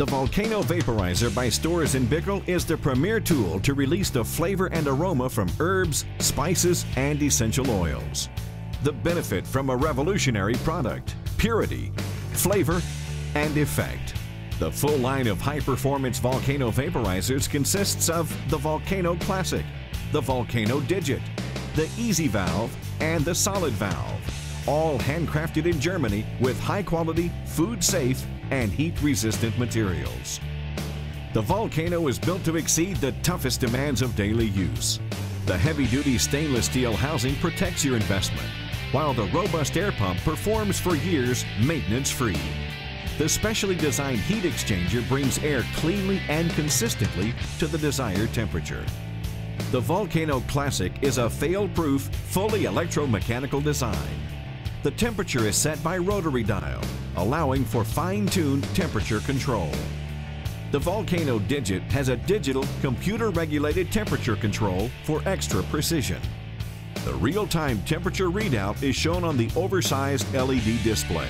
The Volcano Vaporizer by Storz & Bickel is the premier tool to release the flavor and aroma from herbs, spices, and essential oils. The benefit from a revolutionary product, purity, flavor, and effect. The full line of high-performance Volcano vaporizers consists of the Volcano Classic, the Volcano Digit, the Easy Valve, and the Solid Valve, all handcrafted in Germany with high-quality, food-safe, and heat-resistant materials. The Volcano is built to exceed the toughest demands of daily use. The heavy-duty stainless steel housing protects your investment, while the robust air pump performs for years maintenance-free. The specially designed heat exchanger brings air cleanly and consistently to the desired temperature. The Volcano Classic is a fail-proof, fully electromechanical design. The temperature is set by rotary dial, allowing for fine-tuned temperature control. The Volcano Digit has a digital, computer-regulated temperature control for extra precision. The real-time temperature readout is shown on the oversized LED display.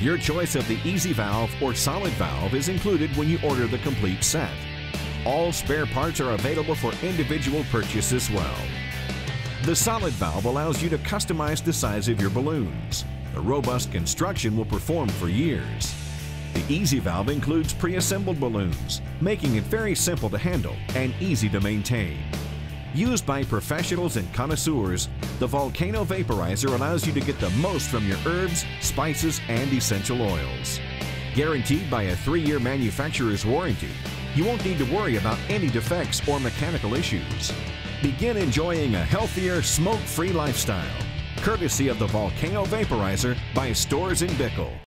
Your choice of the Easy Valve or Solid Valve is included when you order the complete set. All spare parts are available for individual purchase as well. The solid valve allows you to customize the size of your balloons. The robust construction will perform for years. The Easy Valve includes pre-assembled balloons, making it very simple to handle and easy to maintain. Used by professionals and connoisseurs, the Volcano Vaporizer allows you to get the most from your herbs, spices, and essential oils. Guaranteed by a three-year manufacturer's warranty, you won't need to worry about any defects or mechanical issues. Begin enjoying a healthier, smoke-free lifestyle, courtesy of the Volcano Vaporizer by Storz & Bickel.